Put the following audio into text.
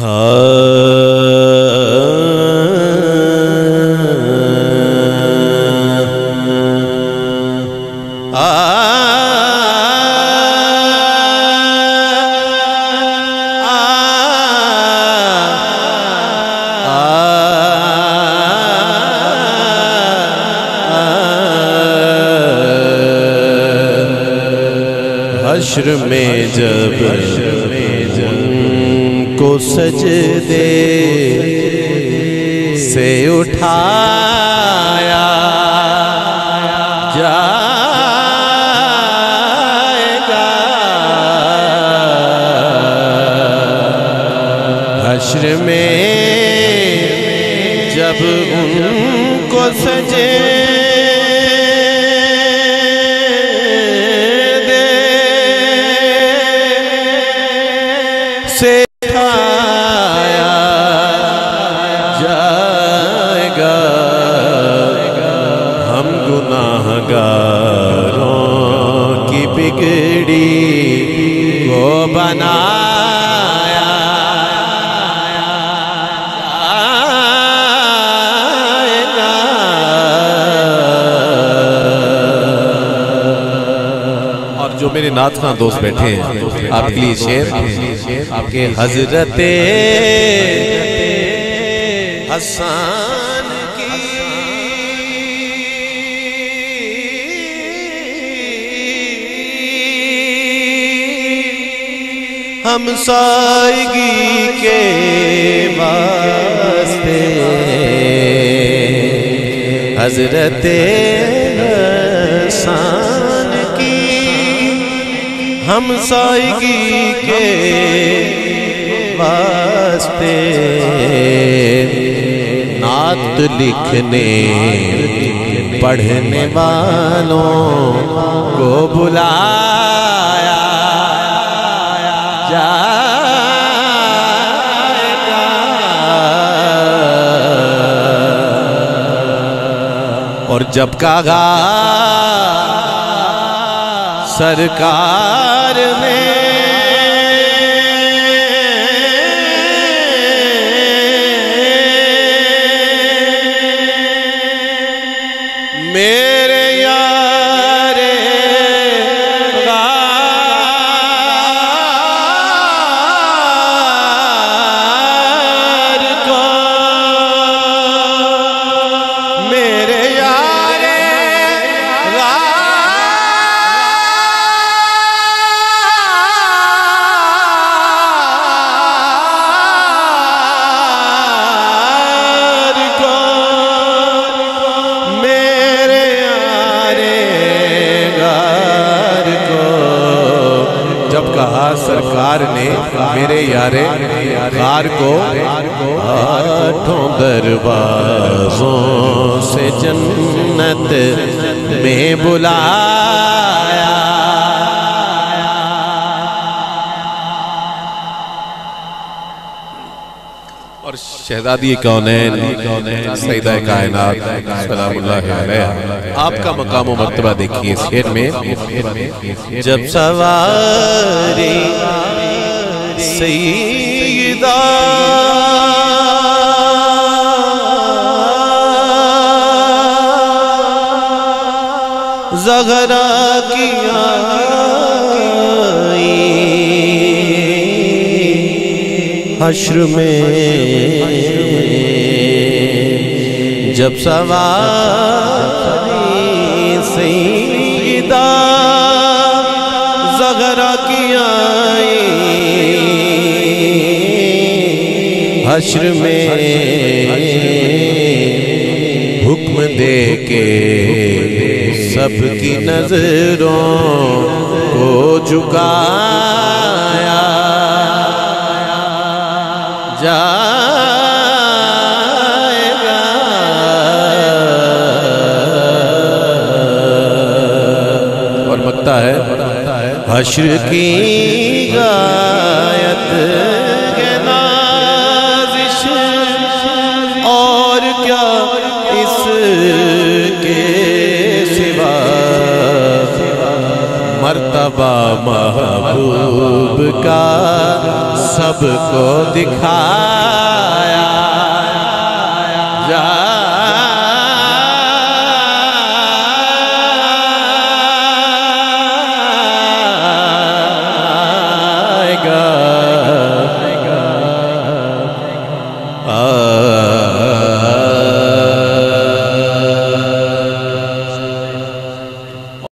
ہاں۔ حشر میں جب ان کو سجدے سے اٹھایا۔ جائے گا۔ حشر میں جب ان کو سجے کو بنایا۔ اور جو میرے نعت خان دوست بیٹھے ہیں آپ کے لیے شعر آپ کے حضرت حسان ہم سائیگی کے واسطے۔ حضرت حسان کی ہم سائیگی کے واسطے۔ نعت لکھنے، پڑھنے والوں کو بلایا۔ اور جب کہا سرکار نے میرے سرکار نے میرے یارے غار کو آٹھوں دروازوں سے جنت میں بلایا شہزادی کونین، سیدہ کائنات، سلام اللہ علیہ۔ آپ کا مقام و مرتبہ دیکھیے اس شعر میں۔ جب سواری سیدہ زغرا کی آئی۔ حشر میں جب سواری سیدہ زغرا کی آئی حشر میں حکم دے کے سب کی نظروں کو جھکایا جائے گا۔ اور مکتا ہے حشر کی غایت مرتبہ محبوب کا سب کو دکھایا۔